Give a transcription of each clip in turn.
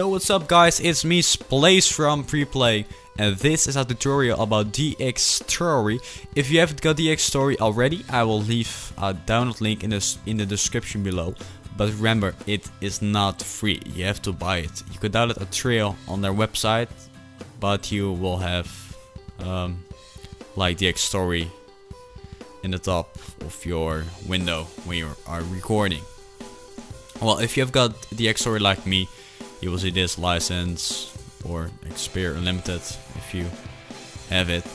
what's up guys, it's me Splays from Preplay and this is a tutorial about Dxtory. If you haven't got Dxtory already, I will leave a download link in the, in the description below. But remember, it is not free, you have to buy it. You could download a trial on their website, but you will have um, like Dxtory in the top of your window when you are recording. Well, if you have got Dxtory like me, you will see this license or Xperia Unlimited if you have it.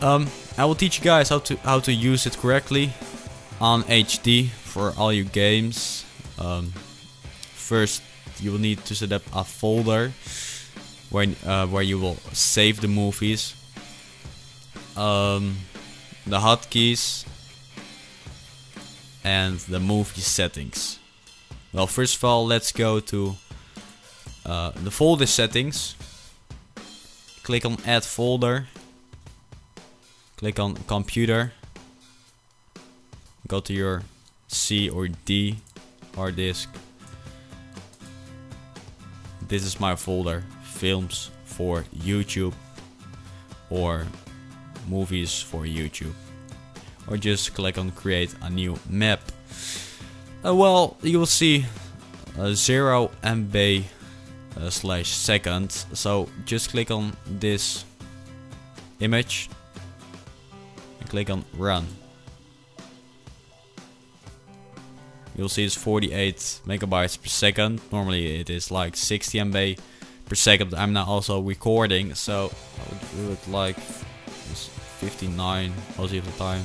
Um, I will teach you guys how to how to use it correctly on HD for all your games. Um, first, you will need to set up a folder when uh, where you will save the movies. Um, the hotkeys and the movie settings. Well, first of all, let's go to uh, the folder settings. Click on add folder. Click on computer. Go to your C or D hard disk. This is my folder, films for YouTube or movies for YouTube. Or just click on create a new map. Uh, well, you will see uh, 0 MB uh, slash second. So just click on this image and click on run. You'll see it's 48 megabytes per second. Normally it is like 60 MB per second. I'm now also recording, so I would do it like 59 most of the time.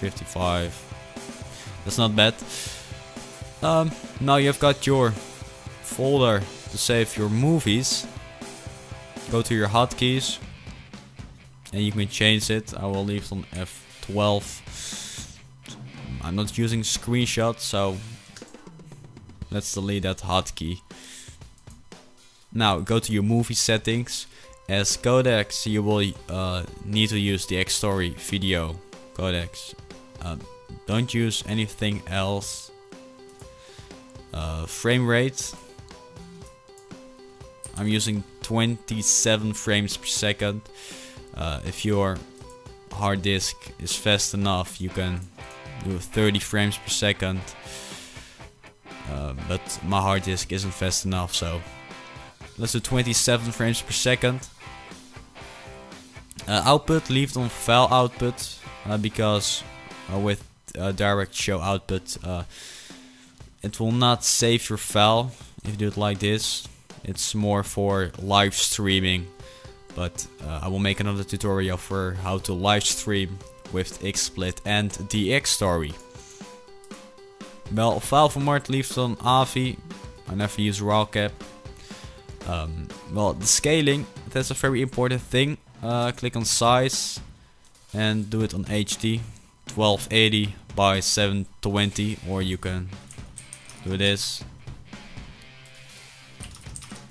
55. That's not bad. Um, now you've got your folder to save your movies. Go to your hotkeys and you can change it. I will leave it on F12. I'm not using screenshots, so let's delete that hotkey. Now go to your movie settings. As codecs, you will uh, need to use the Dxtory video codecs. Uh, don't use anything else. Uh, frame rate. I'm using 27 frames per second. Uh, if your hard disk is fast enough, you can do 30 frames per second. Uh, but my hard disk isn't fast enough, so let's do 27 frames per second. Uh, output, leave on file output, uh, because uh, with uh, direct show output it will not save your file if you do it like this it's more for live streaming but uh, I will make another tutorial for how to live stream with XSplit and Dxtory. Well file format leaves on AVI. I never use RAWCAP um, well the scaling that's a very important thing. Uh, click on size and do it on HD 1280 by 720 or you can do this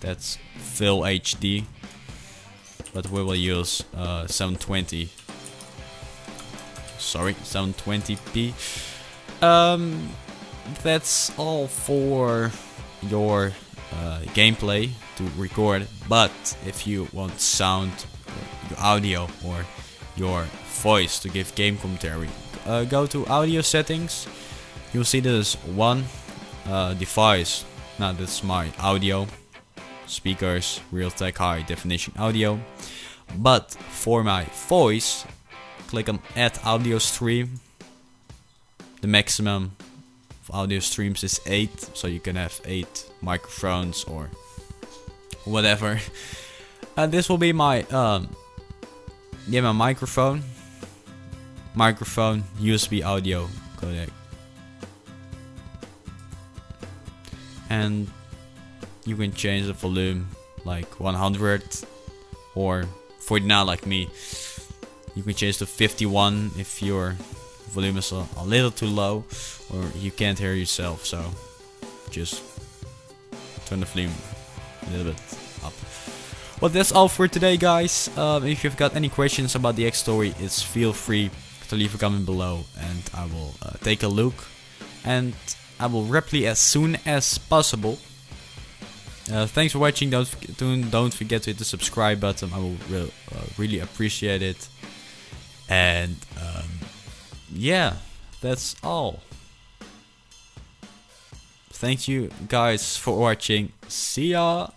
that's full HD but we will use uh, 720 sorry 720p um, that's all for your uh, gameplay to record. But if you want sound your audio or your voice to give game commentary uh, go to audio settings, you'll see there's one uh, device. Now that's my audio, speakers, Realtek high definition audio. But for my voice, click on add audio stream. The maximum of audio streams is 8, so you can have 8 microphones or whatever. And this will be my um, yeah my microphone microphone, USB audio codec. And you can change the volume like 100 or for now like me you can change to 51 if your volume is a, a little too low or you can't hear yourself so just turn the volume a little bit up well that's all for today guys um, if you've got any questions about the Dxtory it's feel free to leave a comment below and I will uh, take a look and I will reply as soon as possible. Uh, thanks for watching. Don't forget, don't, forget to hit the subscribe button. I will re uh, really appreciate it. And um, yeah, that's all. Thank you guys for watching. See ya.